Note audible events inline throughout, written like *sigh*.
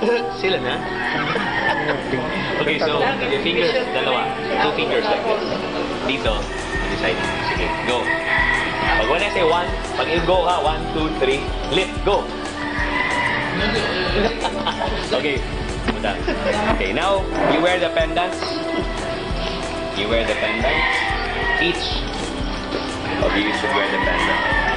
*laughs* Sila na? okay, so, yung fingers, dalawa. Two fingers like this. Dito, decide. Sige, go. Pag when I say one, pag go ha, one, two, three, lift, go. *laughs* okay, punta. Okay, now, you wear the pendants. You wear the pendant. Each of you should wear the pendant.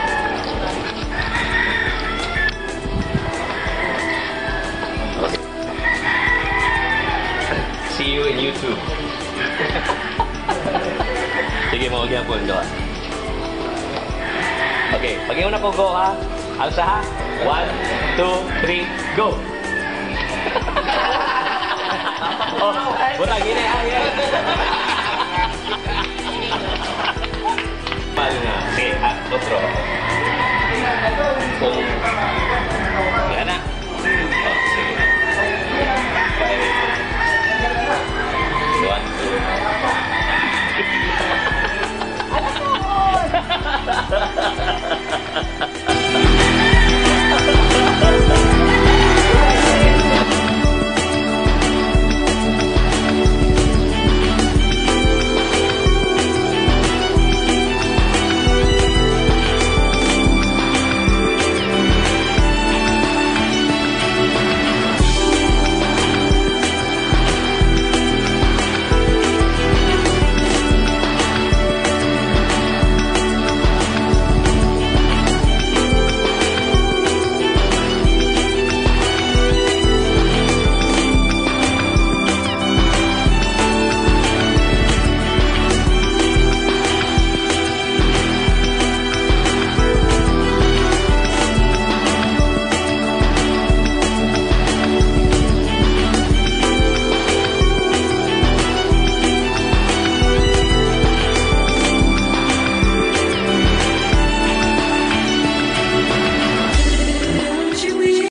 See you in YouTube. *laughs* Sige, mga gyapon, doon. Ah. Okay, pag-iuna ko go ha. Alsa ha. One, two, three, go! *laughs* oh, butang ini ha, ah, yan. Pahal na. Sige, ha, ah, otro. Kung